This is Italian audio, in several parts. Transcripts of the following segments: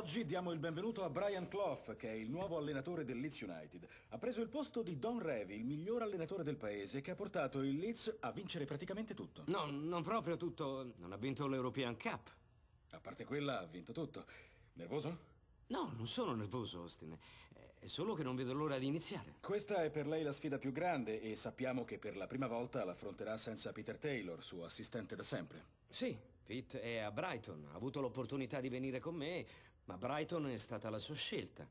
Oggi diamo il benvenuto a Brian Clough, che è il nuovo allenatore del Leeds United. Ha preso il posto di Don Revy, il miglior allenatore del paese, che ha portato il Leeds a vincere praticamente tutto. No, non proprio tutto. Non ha vinto l'European Cup. A parte quella, ha vinto tutto. Nervoso? No, non sono nervoso, Austin. È solo che non vedo l'ora di iniziare. Questa è per lei la sfida più grande e sappiamo che per la prima volta l'affronterà senza Peter Taylor, suo assistente da sempre. Sì, Pete è a Brighton. Ha avuto l'opportunità di venire con me, ma Brighton è stata la sua scelta.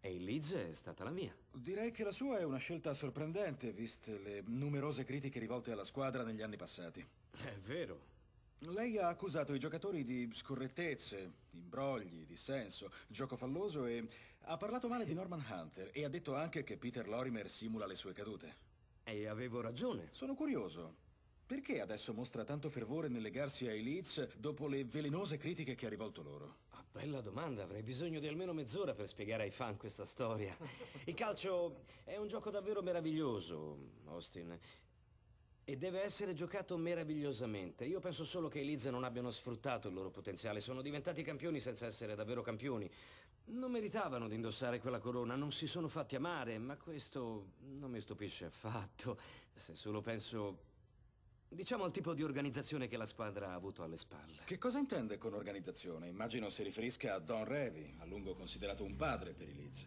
E il Leeds è stata la mia. Direi che la sua è una scelta sorprendente, viste le numerose critiche rivolte alla squadra negli anni passati. È vero. Lei ha accusato i giocatori di scorrettezze, imbrogli, dissenso, gioco falloso e ha parlato male di Norman Hunter e ha detto anche che Peter Lorimer simula le sue cadute. E avevo ragione. Sono curioso. Perché adesso mostra tanto fervore nel legarsi ai Leeds dopo le velenose critiche che ha rivolto loro? Bella domanda, avrei bisogno di almeno mezz'ora per spiegare ai fan questa storia. Il calcio è un gioco davvero meraviglioso, Austin. E deve essere giocato meravigliosamente. Io penso solo che i Leeds non abbiano sfruttato il loro potenziale. Sono diventati campioni senza essere davvero campioni. Non meritavano di indossare quella corona, non si sono fatti amare, ma questo non mi stupisce affatto. Se solo penso... Diciamo al tipo di organizzazione che la squadra ha avuto alle spalle. Che cosa intende con organizzazione? Immagino si riferisca a Don Revy, a lungo considerato un padre per i Leeds.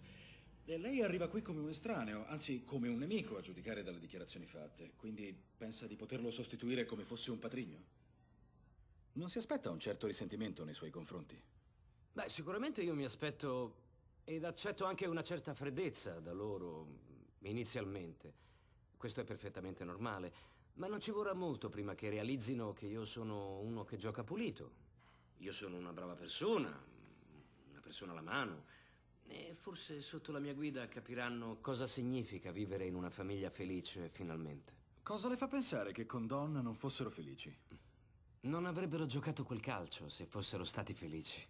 E lei arriva qui come un estraneo, anzi come un nemico a giudicare dalle dichiarazioni fatte. Quindi pensa di poterlo sostituire come fosse un patrigno? Non si aspetta un certo risentimento nei suoi confronti? Beh, sicuramente io mi aspetto ed accetto anche una certa freddezza da loro, inizialmente. Questo è perfettamente normale, ma non ci vorrà molto prima che realizzino che io sono uno che gioca pulito. Io sono una brava persona, una persona alla mano. E forse sotto la mia guida capiranno cosa significa vivere in una famiglia felice finalmente. Cosa le fa pensare che con Don non fossero felici? Non avrebbero giocato quel calcio se fossero stati felici.